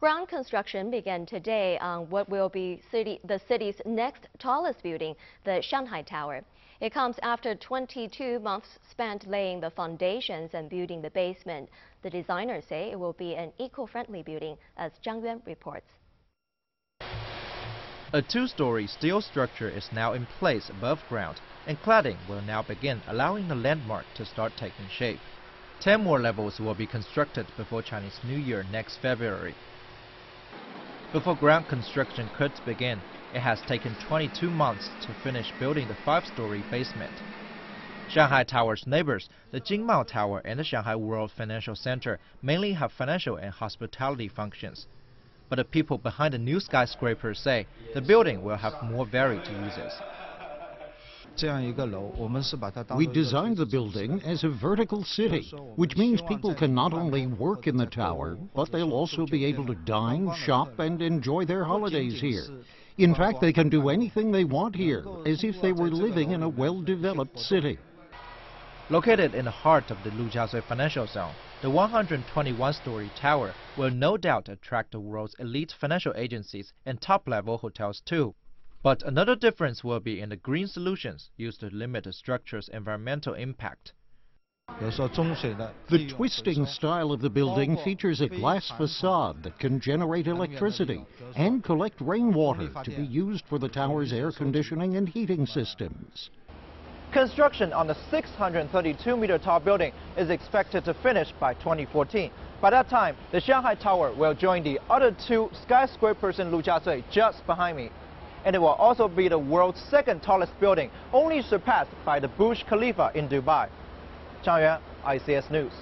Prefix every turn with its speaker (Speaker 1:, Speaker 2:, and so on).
Speaker 1: Ground construction began today on what will be city, the city's next tallest building, the Shanghai Tower. It comes after 22 months spent laying the foundations and building the basement. The designers say it will be an eco-friendly building, as Zhang Yuan reports.
Speaker 2: A two-story steel structure is now in place above ground, and cladding will now begin, allowing the landmark to start taking shape. Ten more levels will be constructed before Chinese New Year next February. Before ground construction could begin, it has taken 22 months to finish building the five-story basement. Shanghai Tower's neighbors, the Jin Mao Tower and the Shanghai World Financial Center, mainly have financial and hospitality functions. But the people behind the new skyscraper say the building will have more varied uses.
Speaker 3: We designed the building as a vertical city, which means people can not only work in the tower, but they'll also be able to dine, shop, and enjoy their holidays here. In fact, they can do anything they want here, as if they were living in a well-developed city.
Speaker 2: Located in the heart of the Lujiazui Financial Zone, the 121-story tower will no doubt attract the world's elite financial agencies and top-level hotels too. But another difference will be in the green solutions used to limit the structure's environmental impact.
Speaker 3: The twisting style of the building features a glass facade that can generate electricity and collect rainwater to be used for the tower's air conditioning and heating systems.
Speaker 4: Construction on the 632-meter tall building is expected to finish by 2014. By that time, the Shanghai Tower will join the other two skyscrapers in Lujiazui just behind me and it will also be the world's second tallest building, only surpassed by the Burj Khalifa in Dubai. Zhang Yuan, ICS News.